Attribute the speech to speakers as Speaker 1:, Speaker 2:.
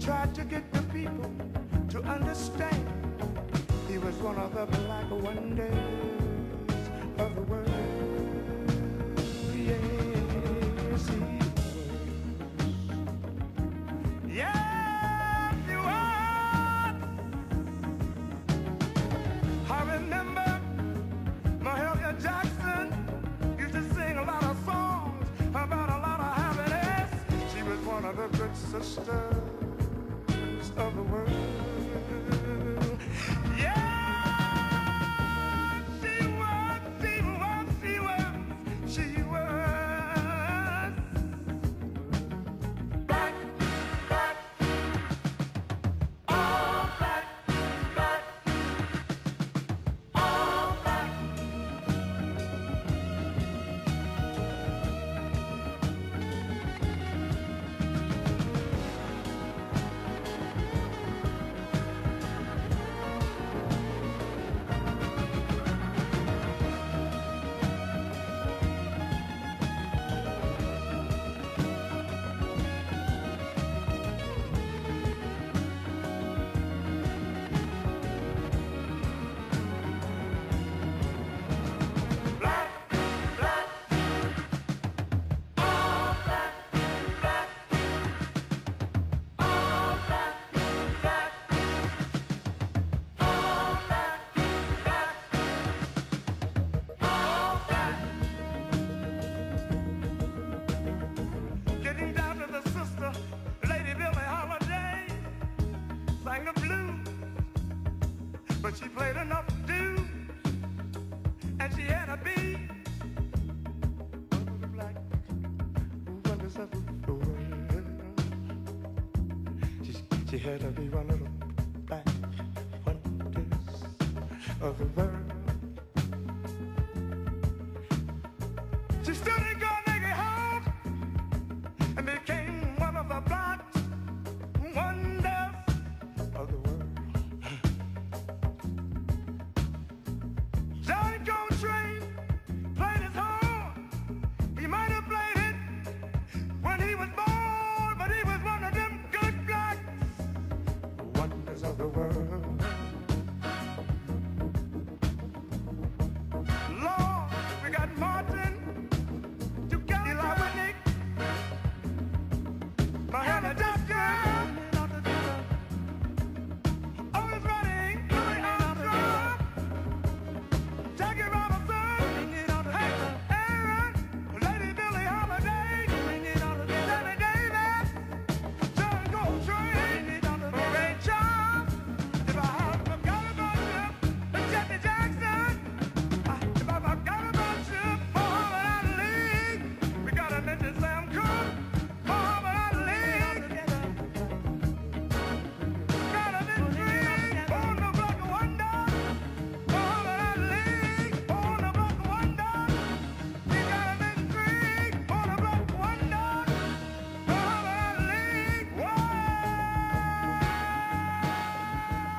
Speaker 1: tried to get the people to understand. He was one of the black wonders of the world. Yes. I remember Jackson used to sing a lot of songs about a lot of happiness. She was one of the sisters sang the blues, but she played enough dues and she had a beat. Of. She, she had to be one of the black wonders of the world. The world.